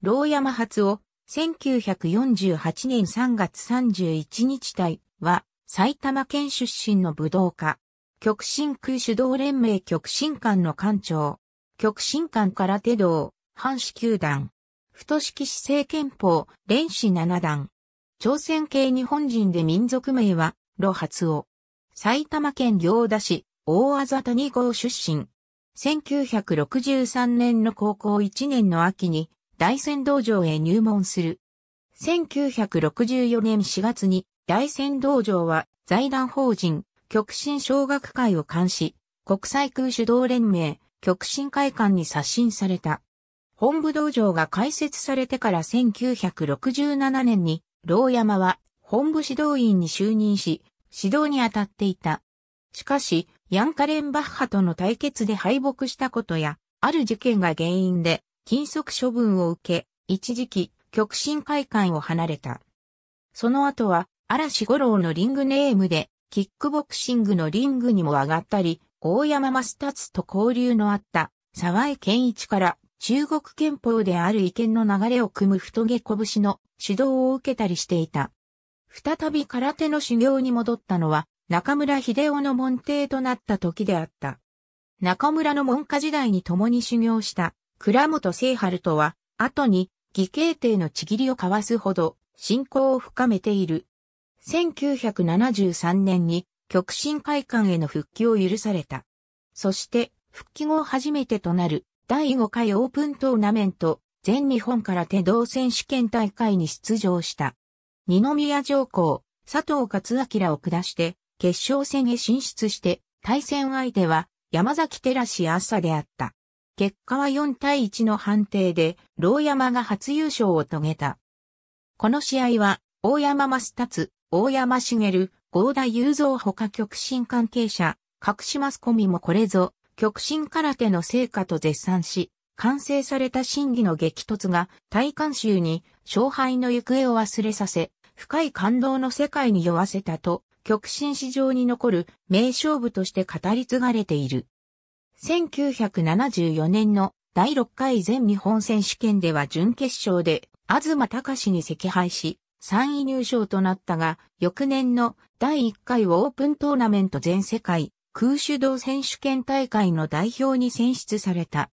牢山初を1948年3月31日隊は埼玉県出身の武道家。極真空手道連盟極真館の館長。極真館空手道、藩士球団。太式市政憲法、連士七段。朝鮮系日本人で民族名は、露発夫。埼玉県行田市、大あざ谷号出身。1963年の高校1年の秋に大仙道場へ入門する。1964年4月に大仙道場は財団法人極真小学会を監視、国際空手道連盟極真会館に刷新された。本部道場が開設されてから1967年に、老山は本部指導員に就任し、指導に当たっていた。しかし、ヤンカレンバッハとの対決で敗北したことや、ある事件が原因で、禁足処分を受け、一時期、極真会館を離れた。その後は、嵐五郎のリングネームで、キックボクシングのリングにも上がったり、大山マスタツと交流のあった沢井健一から中国憲法である意見の流れを組む太毛拳の指導を受けたりしていた。再び空手の修行に戻ったのは中村秀夫の門弟となった時であった。中村の門下時代に共に修行した倉本聖春とは後に義兄弟のちぎりを交わすほど信仰を深めている。1973年に極真会館への復帰を許された。そして復帰後初めてとなる第5回オープントーナメント全日本空手道選手権大会に出場した。二宮上皇、佐藤勝明を下して決勝戦へ進出して対戦相手は山崎寺氏朝であった。結果は4対1の判定で、老山が初優勝を遂げた。この試合は、大山マスタツ、大山茂、合田雄三他極真関係者、隠しマスコミもこれぞ、極真空手の成果と絶賛し、完成された審議の激突が、大観衆に勝敗の行方を忘れさせ、深い感動の世界に酔わせたと、極真史上に残る名勝負として語り継がれている。1974年の第6回全日本選手権では準決勝で、東隆に惜敗し、3位入賞となったが、翌年の第1回オープントーナメント全世界空手道選手権大会の代表に選出された。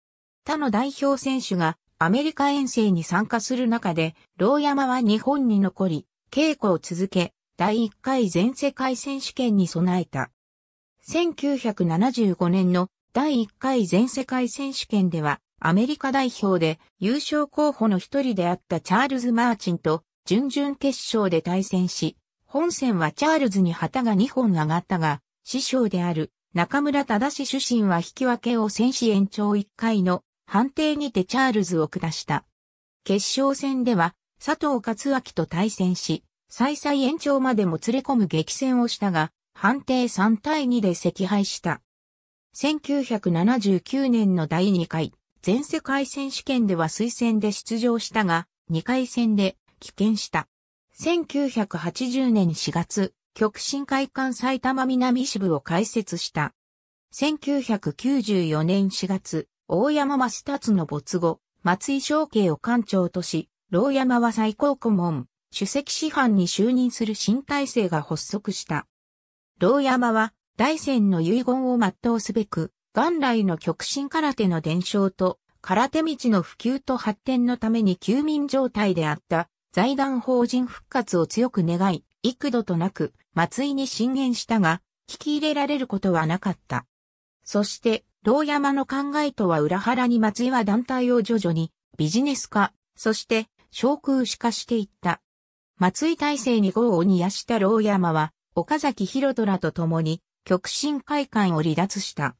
他の代表選手がアメリカ遠征に参加する中で、老山は日本に残り、稽古を続け、第1回全世界選手権に備えた。1975年の第1回全世界選手権では、アメリカ代表で優勝候補の一人であったチャールズ・マーチンと準々決勝で対戦し、本戦はチャールズに旗が2本上がったが、師匠である中村正主審は引き分けを戦士延長1回の判定にてチャールズを下した。決勝戦では佐藤勝明と対戦し、再々延長までも連れ込む激戦をしたが、判定3対2で惜敗した。1979年の第2回全世界選手権では推薦で出場したが、2回戦で棄権した。1980年4月、極真会館埼玉南支部を開設した。1994年4月、大山増達の没後、松井正慶を館長とし、老山は最高顧問、主席師範に就任する新体制が発足した。老山は、大戦の遺言を全うすべく、元来の極真空手の伝承と、空手道の普及と発展のために休眠状態であった財団法人復活を強く願い、幾度となく松井に進言したが、聞き入れられることはなかった。そして、老山の考えとは裏腹に松井は団体を徐々にビジネス化、そして小空視化していった。松井体制に業を煮やした老山は、岡崎博虎と共に極真会館を離脱した。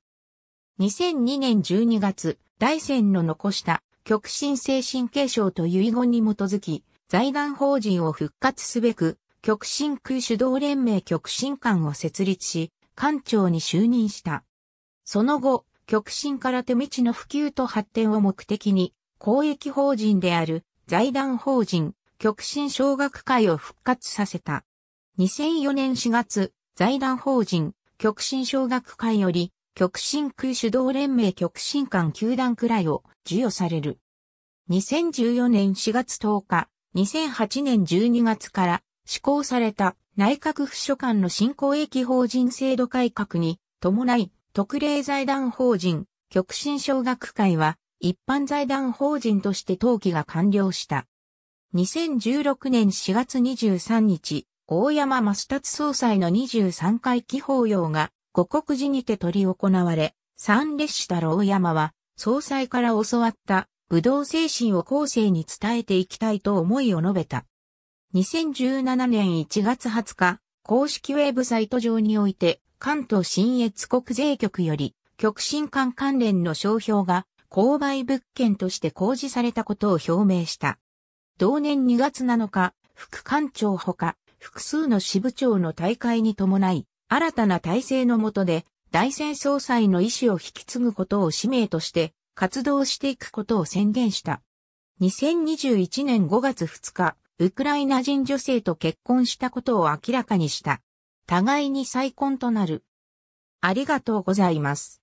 2002年12月、大戦の残した極真精神継承と遺言に基づき、財団法人を復活すべく、極真空手道連盟極真館を設立し、館長に就任した。その後、極真空手道の普及と発展を目的に、公益法人である財団法人極真小学会を復活させた。2004年4月、財団法人極真小学会より極真空手道連盟極真館球団くらいを授与される。2014年4月10日、2008年12月から施行された内閣府所管の新公益法人制度改革に伴い、特例財団法人、極真小学会は一般財団法人として登記が完了した。2016年4月23日、大山増達総裁の23回忌法要が五国寺にて取り行われ、参列した老山は総裁から教わった武道精神を後世に伝えていきたいと思いを述べた。2017年1月20日、公式ウェブサイト上において、関東新越国税局より、極真館関連の商標が、購買物件として公示されたことを表明した。同年2月7日、副館長ほか、複数の支部長の大会に伴い、新たな体制の下で、大戦総裁の意思を引き継ぐことを使命として、活動していくことを宣言した。2021年5月2日、ウクライナ人女性と結婚したことを明らかにした。互いに再婚となる。ありがとうございます。